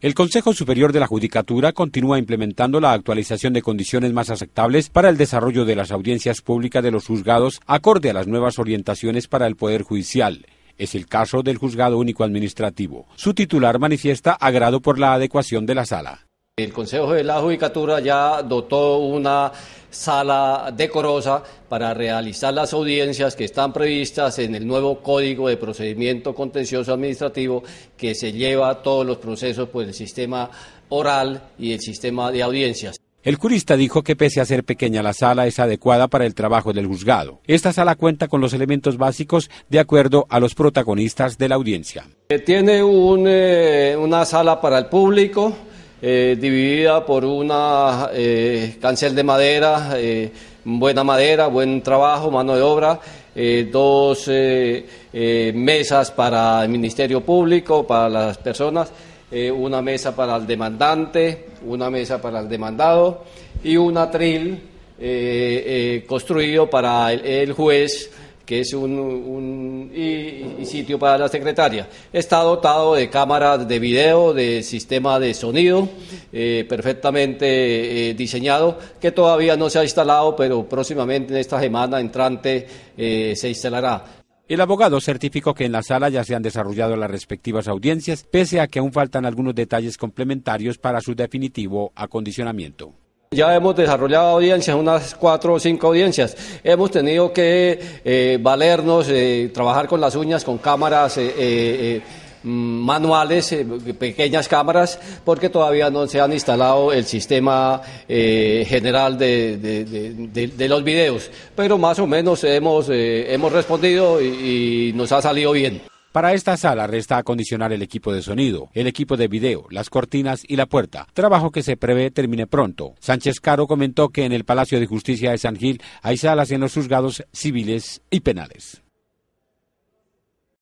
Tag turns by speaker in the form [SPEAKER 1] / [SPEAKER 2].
[SPEAKER 1] El Consejo Superior de la Judicatura continúa implementando la actualización de condiciones más aceptables para el desarrollo de las audiencias públicas de los juzgados acorde a las nuevas orientaciones para el Poder Judicial. Es el caso del Juzgado Único Administrativo. Su titular manifiesta agrado por la adecuación de la sala.
[SPEAKER 2] El Consejo de la Judicatura ya dotó una sala decorosa para realizar las audiencias que están previstas en el nuevo Código de Procedimiento Contencioso Administrativo que se lleva todos los procesos por el sistema oral y el sistema de audiencias.
[SPEAKER 1] El jurista dijo que pese a ser pequeña la sala es adecuada para el trabajo del juzgado. Esta sala cuenta con los elementos básicos de acuerdo a los protagonistas de la audiencia.
[SPEAKER 2] Tiene eh, una sala para el público, eh, dividida por una eh, cancel de madera, eh, buena madera, buen trabajo, mano de obra, dos mesas para el Ministerio Público, para las personas, una mesa para el demandante, una mesa para el demandado y un atril construido para el juez que es un, sitio para la secretaria. Está dotado de cámaras de video, de sistema de sonido, eh, perfectamente eh, diseñado, que todavía no se ha instalado, pero próximamente en esta semana entrante eh, se instalará.
[SPEAKER 1] El abogado certificó que en la sala ya se han desarrollado las respectivas audiencias, pese a que aún faltan algunos detalles complementarios para su definitivo acondicionamiento.
[SPEAKER 2] Ya hemos desarrollado audiencias, unas cuatro o cinco audiencias. Hemos tenido que eh, valernos, eh, trabajar con las uñas, con cámaras eh, manuales, pequeñas cámaras, porque todavía no se han instalado el sistema general de, los videos. Pero más o menos hemos, hemos respondido y nos ha salido bien.
[SPEAKER 1] Para esta sala resta acondicionar el equipo de sonido, el equipo de video, las cortinas y la puerta, trabajo que se prevé termine pronto. Sánchez Caro comentó que en el Palacio de Justicia de San Gil hay salas en los juzgados civiles y penales.